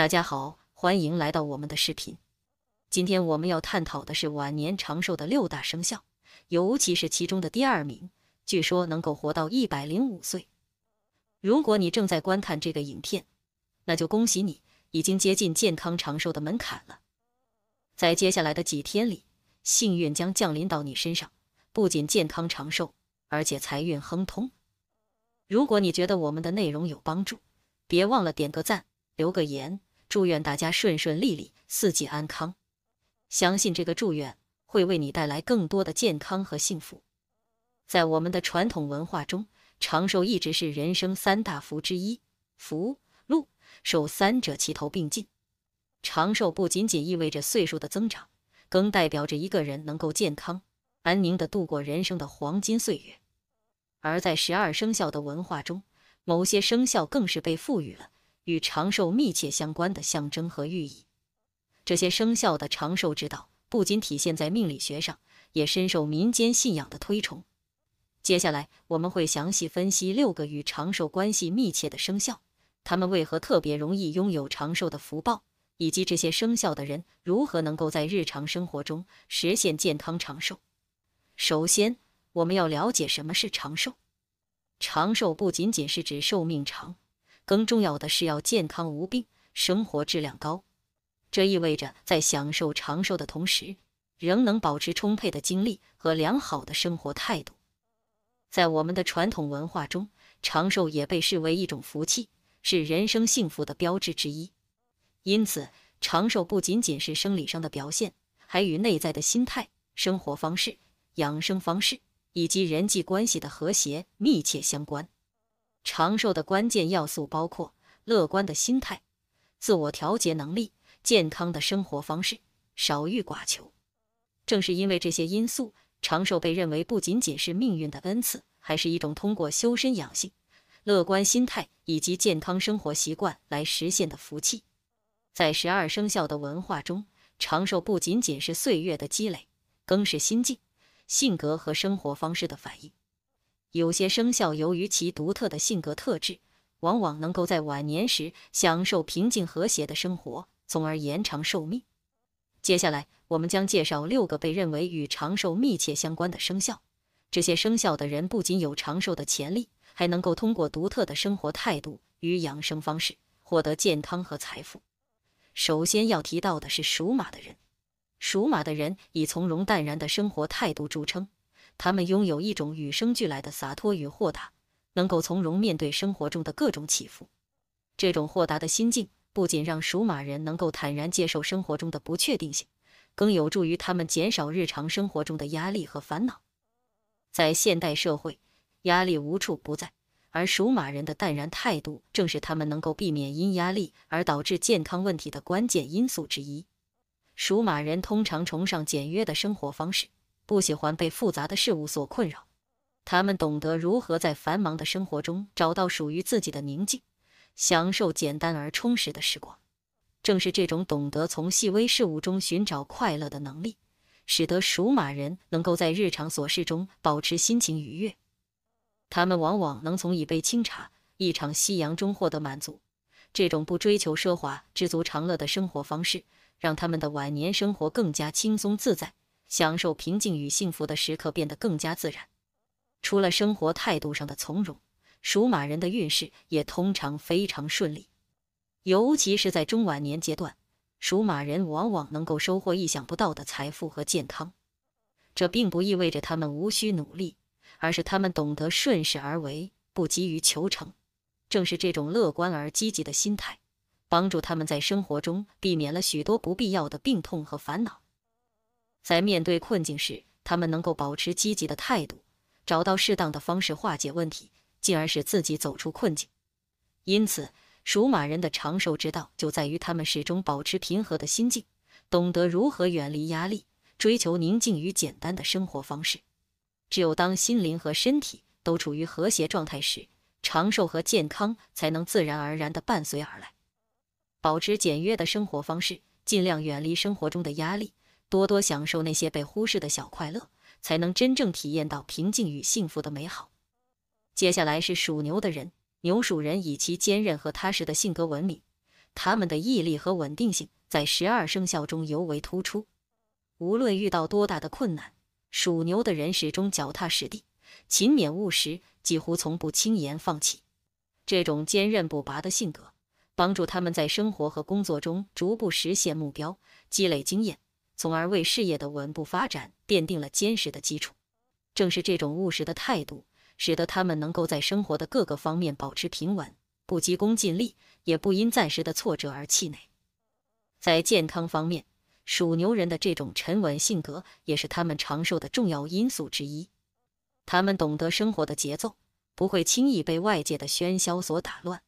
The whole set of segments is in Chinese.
大家好，欢迎来到我们的视频。今天我们要探讨的是晚年长寿的六大生肖，尤其是其中的第二名，据说能够活到一百零五岁。如果你正在观看这个影片，那就恭喜你，已经接近健康长寿的门槛了。在接下来的几天里，幸运将降临到你身上，不仅健康长寿，而且财运亨通。如果你觉得我们的内容有帮助，别忘了点个赞，留个言，祝愿大家顺顺利利，四季安康。相信这个祝愿会为你带来更多的健康和幸福。在我们的传统文化中，长寿一直是人生三大福之一，福、禄、寿三者齐头并进。长寿不仅仅意味着岁数的增长，更代表着一个人能够健康、安宁地度过人生的黄金岁月。而在十二生肖的文化中，某些生肖更是被赋予了与长寿密切相关的象征和寓意。这些生肖的长寿之道不仅体现在命理学上，也深受民间信仰的推崇。接下来，我们会详细分析六个与长寿关系密切的生肖，他们为何特别容易拥有长寿的福报，以及这些生肖的人如何能够在日常生活中实现健康长寿。首先，我们要了解什么是长寿。长寿不仅仅是指寿命长，更重要的是要健康无病，生活质量高。这意味着在享受长寿的同时，仍能保持充沛的精力和良好的生活态度。在我们的传统文化中，长寿也被视为一种福气，是人生幸福的标志之一。因此，长寿不仅仅是生理上的表现，还与内在的心态、生活方式、养生方式。以及人际关系的和谐密切相关。长寿的关键要素包括乐观的心态、自我调节能力、健康的生活方式、少欲寡求。正是因为这些因素，长寿被认为不仅仅是命运的恩赐，还是一种通过修身养性、乐观心态以及健康生活习惯来实现的福气。在十二生肖的文化中，长寿不仅仅是岁月的积累，更是心境。性格和生活方式的反应，有些生肖由于其独特的性格特质，往往能够在晚年时享受平静和谐的生活，从而延长寿命。接下来，我们将介绍六个被认为与长寿密切相关的生肖。这些生肖的人不仅有长寿的潜力，还能够通过独特的生活态度与养生方式获得健康和财富。首先要提到的是属马的人。属马的人以从容淡然的生活态度著称，他们拥有一种与生俱来的洒脱与豁达，能够从容面对生活中的各种起伏。这种豁达的心境不仅让属马人能够坦然接受生活中的不确定性，更有助于他们减少日常生活中的压力和烦恼。在现代社会，压力无处不在，而属马人的淡然态度正是他们能够避免因压力而导致健康问题的关键因素之一。属马人通常崇尚简约的生活方式，不喜欢被复杂的事物所困扰。他们懂得如何在繁忙的生活中找到属于自己的宁静，享受简单而充实的时光。正是这种懂得从细微事物中寻找快乐的能力，使得属马人能够在日常琐事中保持心情愉悦。他们往往能从一杯清茶、一场夕阳中获得满足。这种不追求奢华、知足常乐的生活方式。让他们的晚年生活更加轻松自在，享受平静与幸福的时刻变得更加自然。除了生活态度上的从容，属马人的运势也通常非常顺利，尤其是在中晚年阶段，属马人往往能够收获意想不到的财富和健康。这并不意味着他们无需努力，而是他们懂得顺势而为，不急于求成。正是这种乐观而积极的心态。帮助他们在生活中避免了许多不必要的病痛和烦恼。在面对困境时，他们能够保持积极的态度，找到适当的方式化解问题，进而使自己走出困境。因此，属马人的长寿之道就在于他们始终保持平和的心境，懂得如何远离压力，追求宁静与简单的生活方式。只有当心灵和身体都处于和谐状态时，长寿和健康才能自然而然地伴随而来。保持简约的生活方式，尽量远离生活中的压力，多多享受那些被忽视的小快乐，才能真正体验到平静与幸福的美好。接下来是属牛的人，牛属人以其坚韧和踏实的性格闻名，他们的毅力和稳定性在十二生肖中尤为突出。无论遇到多大的困难，属牛的人始终脚踏实地、勤勉务实，几乎从不轻言放弃。这种坚韧不拔的性格，帮助他们在生活和工作中逐步实现目标，积累经验，从而为事业的稳步发展奠定了坚实的基础。正是这种务实的态度，使得他们能够在生活的各个方面保持平稳，不急功近利，也不因暂时的挫折而气馁。在健康方面，属牛人的这种沉稳性格也是他们长寿的重要因素之一。他们懂得生活的节奏，不会轻易被外界的喧嚣所打乱。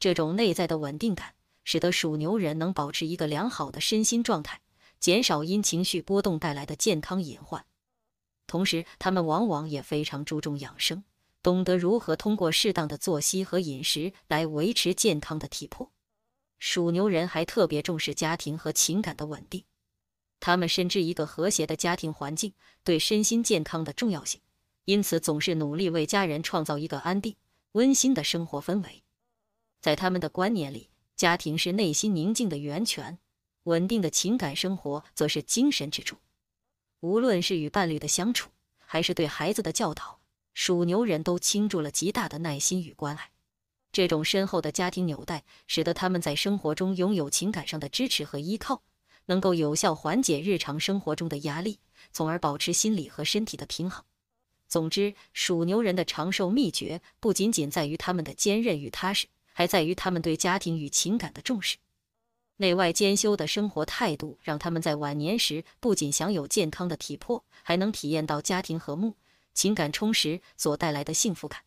这种内在的稳定感，使得属牛人能保持一个良好的身心状态，减少因情绪波动带来的健康隐患。同时，他们往往也非常注重养生，懂得如何通过适当的作息和饮食来维持健康的体魄。属牛人还特别重视家庭和情感的稳定，他们深知一个和谐的家庭环境对身心健康的重要性，因此总是努力为家人创造一个安定、温馨的生活氛围。在他们的观念里，家庭是内心宁静的源泉，稳定的情感生活则是精神支柱。无论是与伴侣的相处，还是对孩子的教导，属牛人都倾注了极大的耐心与关爱。这种深厚的家庭纽带，使得他们在生活中拥有情感上的支持和依靠，能够有效缓解日常生活中的压力，从而保持心理和身体的平衡。总之，属牛人的长寿秘诀不仅仅在于他们的坚韧与踏实，还在于他们对家庭与情感的重视。内外兼修的生活态度，让他们在晚年时不仅享有健康的体魄，还能体验到家庭和睦、情感充实所带来的幸福感。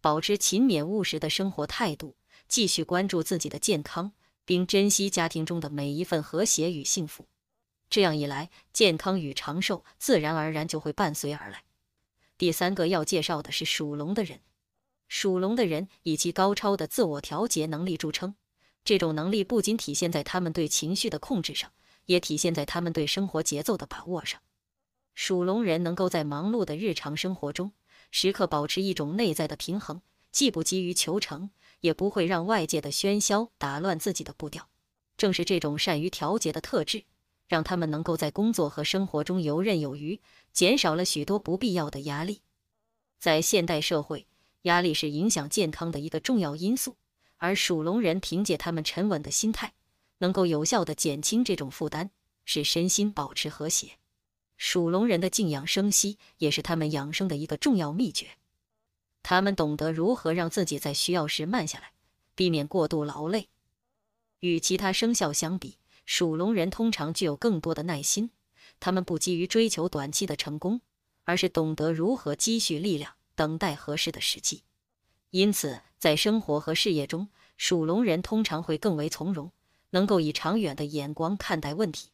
保持勤勉务实的生活态度，继续关注自己的健康，并珍惜家庭中的每一份和谐与幸福。这样一来，健康与长寿自然而然就会伴随而来。第三个要介绍的是属龙的人。属龙的人以其高超的自我调节能力著称。这种能力不仅体现在他们对情绪的控制上，也体现在他们对生活节奏的把握上。属龙人能够在忙碌的日常生活中，时刻保持一种内在的平衡，既不急于求成，也不会让外界的喧嚣打乱自己的步调。正是这种善于调节的特质，让他们能够在工作和生活中游刃有余，减少了许多不必要的压力。在现代社会，压力是影响健康的一个重要因素。而属龙人凭借他们沉稳的心态，能够有效地减轻这种负担，使身心保持和谐。属龙人的静养生息也是他们养生的一个重要秘诀。他们懂得如何让自己在需要时慢下来，避免过度劳累。与其他生肖相比，属龙人通常具有更多的耐心。他们不急于追求短期的成功，而是懂得如何积蓄力量，等待合适的时机。因此，在生活和事业中，属龙人通常会更为从容，能够以长远的眼光看待问题。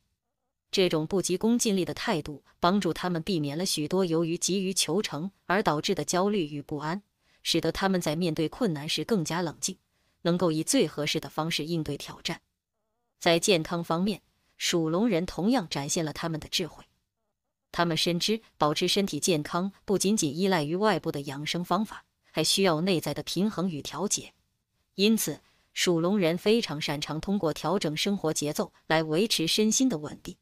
这种不急功近利的态度，帮助他们避免了许多由于急于求成而导致的焦虑与不安，使得他们在面对困难时更加冷静，能够以最合适的方式应对挑战。在健康方面，属龙人同样展现了他们的智慧。他们深知，保持身体健康不仅仅依赖于外部的养生方法。还需要内在的平衡与调节，因此属龙人非常擅长通过调整生活节奏来维持身心的稳定。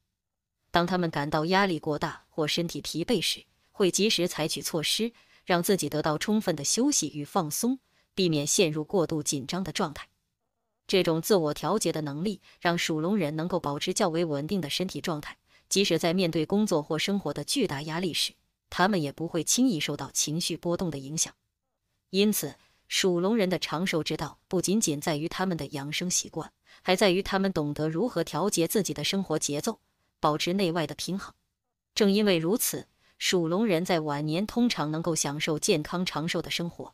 当他们感到压力过大或身体疲惫时，会及时采取措施，让自己得到充分的休息与放松，避免陷入过度紧张的状态。这种自我调节的能力，让属龙人能够保持较为稳定的身体状态，即使在面对工作或生活的巨大压力时，他们也不会轻易受到情绪波动的影响。因此，属龙人的长寿之道不仅仅在于他们的养生习惯，还在于他们懂得如何调节自己的生活节奏，保持内外的平衡。正因为如此，属龙人在晚年通常能够享受健康长寿的生活，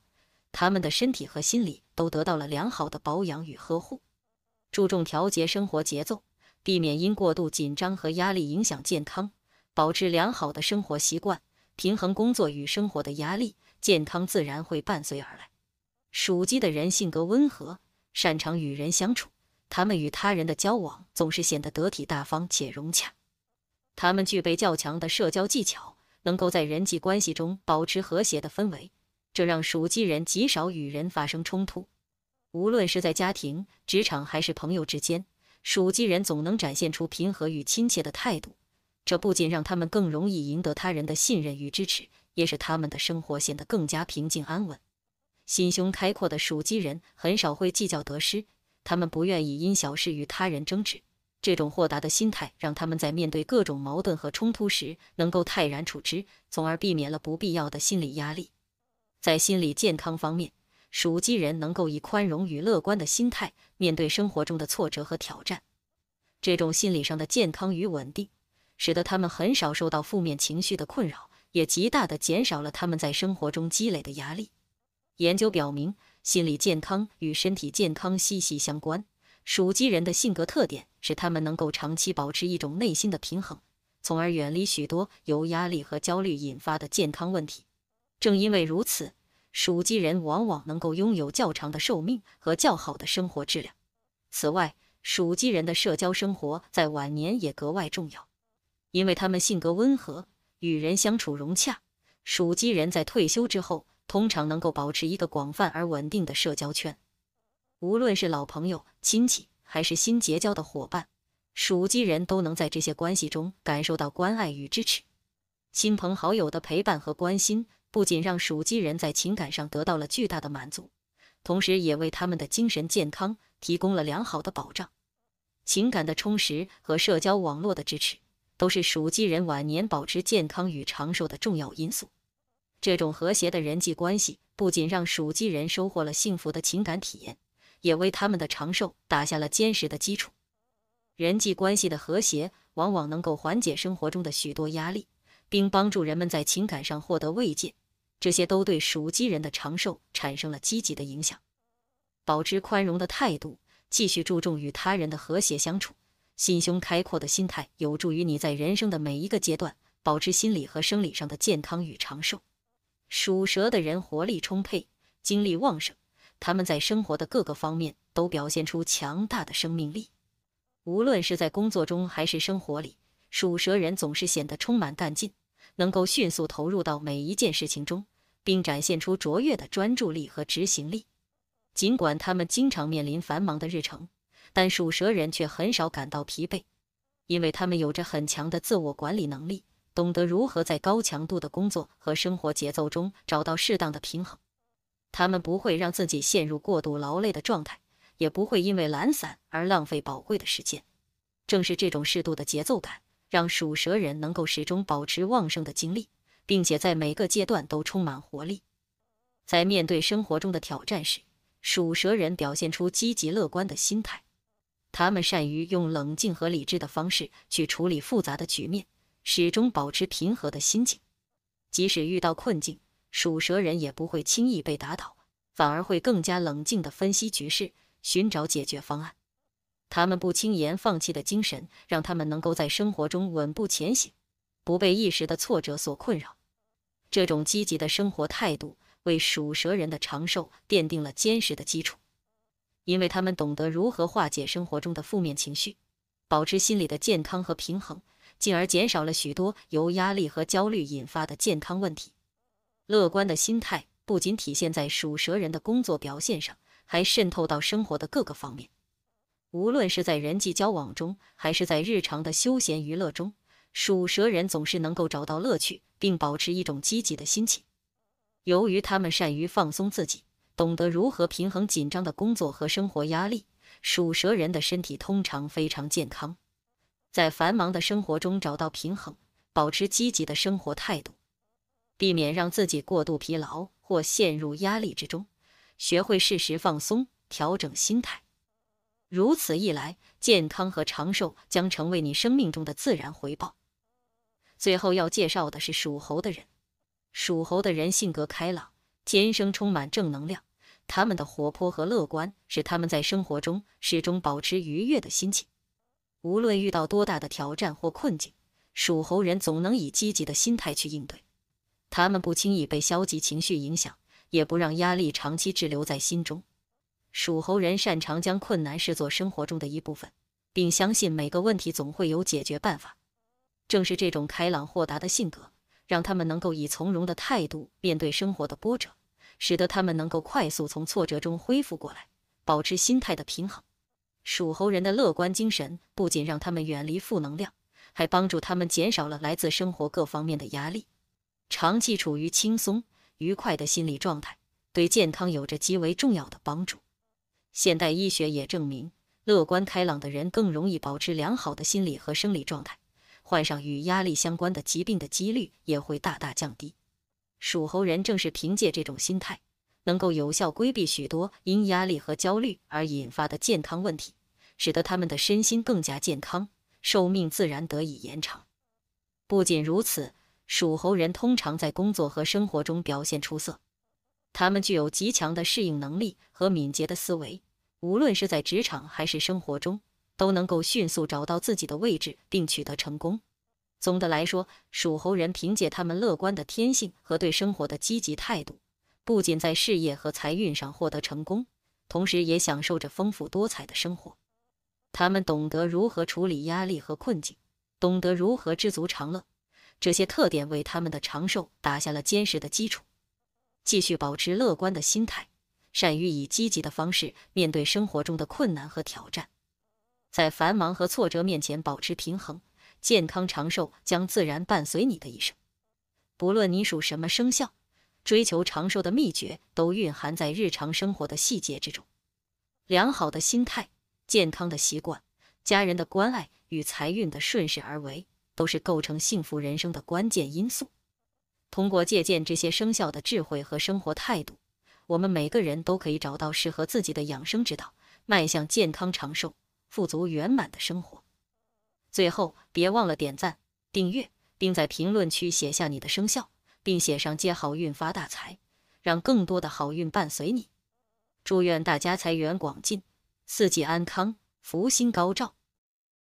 他们的身体和心理都得到了良好的保养与呵护。注重调节生活节奏，避免因过度紧张和压力影响健康，保持良好的生活习惯，平衡工作与生活的压力。健康自然会伴随而来。属鸡的人性格温和，擅长与人相处，他们与他人的交往总是显得得体大方且融洽。他们具备较强的社交技巧，能够在人际关系中保持和谐的氛围，这让属鸡人极少与人发生冲突。无论是在家庭、职场还是朋友之间，属鸡人总能展现出平和与亲切的态度。这不仅让他们更容易赢得他人的信任与支持，也使他们的生活显得更加平静安稳。心胸开阔的属鸡人很少会计较得失，他们不愿意因小事与他人争执。这种豁达的心态让他们在面对各种矛盾和冲突时能够泰然处之，从而避免了不必要的心理压力。在心理健康方面，属鸡人能够以宽容与乐观的心态面对生活中的挫折和挑战。这种心理上的健康与稳定。使得他们很少受到负面情绪的困扰，也极大地减少了他们在生活中积累的压力。研究表明，心理健康与身体健康息息相关。属鸡人的性格特点使他们能够长期保持一种内心的平衡，从而远离许多由压力和焦虑引发的健康问题。正因为如此，属鸡人往往能够拥有较长的寿命和较好的生活质量。此外，属鸡人的社交生活在晚年也格外重要。因为他们性格温和，与人相处融洽，属鸡人在退休之后通常能够保持一个广泛而稳定的社交圈。无论是老朋友、亲戚，还是新结交的伙伴，属鸡人都能在这些关系中感受到关爱与支持。亲朋好友的陪伴和关心，不仅让属鸡人在情感上得到了巨大的满足，同时也为他们的精神健康提供了良好的保障。情感的充实和社交网络的支持。都是属鸡人晚年保持健康与长寿的重要因素。这种和谐的人际关系不仅让属鸡人收获了幸福的情感体验，也为他们的长寿打下了坚实的基础。人际关系的和谐往往能够缓解生活中的许多压力，并帮助人们在情感上获得慰藉，这些都对属鸡人的长寿产生了积极的影响。保持宽容的态度，继续注重与他人的和谐相处。心胸开阔的心态有助于你在人生的每一个阶段保持心理和生理上的健康与长寿。属蛇的人活力充沛，精力旺盛，他们在生活的各个方面都表现出强大的生命力。无论是在工作中还是生活里，属蛇人总是显得充满干劲，能够迅速投入到每一件事情中，并展现出卓越的专注力和执行力。尽管他们经常面临繁忙的日程。但属蛇人却很少感到疲惫，因为他们有着很强的自我管理能力，懂得如何在高强度的工作和生活节奏中找到适当的平衡。他们不会让自己陷入过度劳累的状态，也不会因为懒散而浪费宝贵的时间。正是这种适度的节奏感，让属蛇人能够始终保持旺盛的精力，并且在每个阶段都充满活力。在面对生活中的挑战时，属蛇人表现出积极乐观的心态。他们善于用冷静和理智的方式去处理复杂的局面，始终保持平和的心情。即使遇到困境，属蛇人也不会轻易被打倒，反而会更加冷静地分析局势，寻找解决方案。他们不轻言放弃的精神，让他们能够在生活中稳步前行，不被一时的挫折所困扰。这种积极的生活态度，为属蛇人的长寿奠定了坚实的基础。因为他们懂得如何化解生活中的负面情绪，保持心理的健康和平衡，进而减少了许多由压力和焦虑引发的健康问题。乐观的心态不仅体现在属蛇人的工作表现上，还渗透到生活的各个方面。无论是在人际交往中，还是在日常的休闲娱乐中，属蛇人总是能够找到乐趣，并保持一种积极的心情。由于他们善于放松自己。懂得如何平衡紧张的工作和生活压力，属蛇人的身体通常非常健康。在繁忙的生活中找到平衡，保持积极的生活态度，避免让自己过度疲劳或陷入压力之中，学会适时放松，调整心态。如此一来，健康和长寿将成为你生命中的自然回报。最后要介绍的是属猴的人，属猴的人性格开朗，天生充满正能量。他们的活泼和乐观使他们在生活中始终保持愉悦的心情，无论遇到多大的挑战或困境，属猴人总能以积极的心态去应对。他们不轻易被消极情绪影响，也不让压力长期滞留在心中。属猴人擅长将困难视作生活中的一部分，并相信每个问题总会有解决办法。正是这种开朗豁达的性格，让他们能够以从容的态度面对生活的波折。使得他们能够快速从挫折中恢复过来，保持心态的平衡。属猴人的乐观精神不仅让他们远离负能量，还帮助他们减少了来自生活各方面的压力，长期处于轻松愉快的心理状态，对健康有着极为重要的帮助。现代医学也证明，乐观开朗的人更容易保持良好的心理和生理状态，患上与压力相关的疾病的几率也会大大降低。属猴人正是凭借这种心态，能够有效规避许多因压力和焦虑而引发的健康问题。使得他们的身心更加健康，寿命自然得以延长。不仅如此，属猴人通常在工作和生活中表现出色，他们具有极强的适应能力和敏捷的思维，无论是在职场还是生活中，都能够迅速找到自己的位置并取得成功。总的来说，属猴人凭借他们乐观的天性和对生活的积极态度，不仅在事业和财运上获得成功，同时也享受着丰富多彩的生活。他们懂得如何处理压力和困境，懂得如何知足常乐，这些特点为他们的长寿打下了坚实的基础。继续保持乐观的心态，善于以积极的方式面对生活中的困难和挑战，在繁忙和挫折面前保持平衡，健康长寿将自然伴随你的一生。不论你属什么生肖，追求长寿的秘诀都蕴含在日常生活的细节之中。良好的心态。健康的习惯、家人的关爱与财运的顺势而为，都是构成幸福人生的关键因素。通过借鉴这些生肖的智慧和生活态度，我们每个人都可以找到适合自己的养生之道，迈向健康长寿、富足圆满的生活。最后，别忘了点赞、订阅，并在评论区写下你的生肖，并写上“接好运发大财”，让更多的好运伴随你。祝愿大家财源广进。四季安康，福星高照。